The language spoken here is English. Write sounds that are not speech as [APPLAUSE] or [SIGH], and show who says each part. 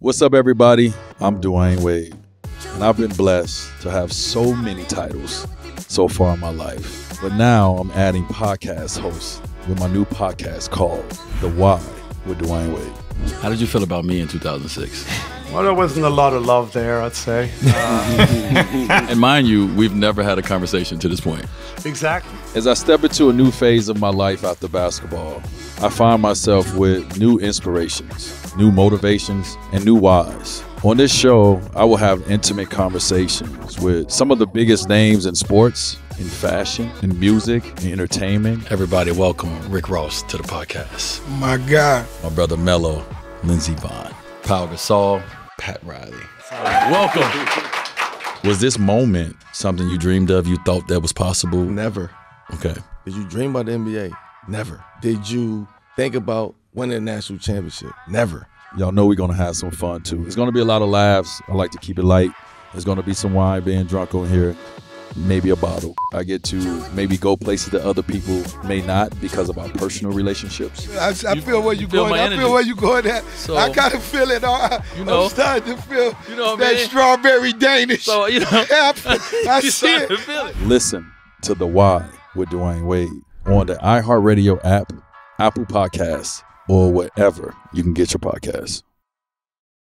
Speaker 1: What's up, everybody? I'm Dwyane Wade, and I've been blessed to have so many titles so far in my life. But now I'm adding podcast hosts with my new podcast called The Why with Dwyane Wade.
Speaker 2: How did you feel about me in 2006?
Speaker 3: Well, there wasn't a lot of love there, I'd say. Uh, [LAUGHS]
Speaker 2: and mind you, we've never had a conversation to this point.
Speaker 3: exactly.
Speaker 1: As I step into a new phase of my life after basketball, I find myself with new inspirations, new motivations, and new whys. On this show, I will have intimate conversations with some of the biggest names in sports, in fashion, in music, in entertainment.
Speaker 2: Everybody, welcome Rick Ross to the podcast.
Speaker 4: My God.
Speaker 2: My brother Melo, Lindsey Vonn, Paul Gasol, Pat Riley. Welcome. Was this moment something you dreamed of? You thought that was possible?
Speaker 5: Never.
Speaker 2: Okay.
Speaker 5: Did you dream about the NBA? Never. Did you think about winning a national championship? Never.
Speaker 1: Y'all know we're gonna have some fun too. It's gonna be a lot of laughs. I like to keep it light. There's gonna be some wine being drunk on here, maybe a bottle. I get to maybe go places that other people may not because of our personal relationships.
Speaker 4: I, I
Speaker 2: You
Speaker 4: feel where you
Speaker 2: feel
Speaker 4: going.
Speaker 2: my
Speaker 4: I
Speaker 2: energy.
Speaker 4: feel where you're going at.
Speaker 2: So-
Speaker 4: I kind of feel it. I,
Speaker 2: You know.
Speaker 4: I'm starting to feel
Speaker 2: You know
Speaker 4: that
Speaker 2: I mean?
Speaker 4: strawberry Danish.
Speaker 2: So, you know, [LAUGHS]
Speaker 4: I, I [LAUGHS]
Speaker 2: you
Speaker 4: see it.
Speaker 2: to feel it.
Speaker 1: Listen to the Why with Dwyane Wade on the iHeartRadio app, Apple Podcasts, or wherever you can get your podcasts.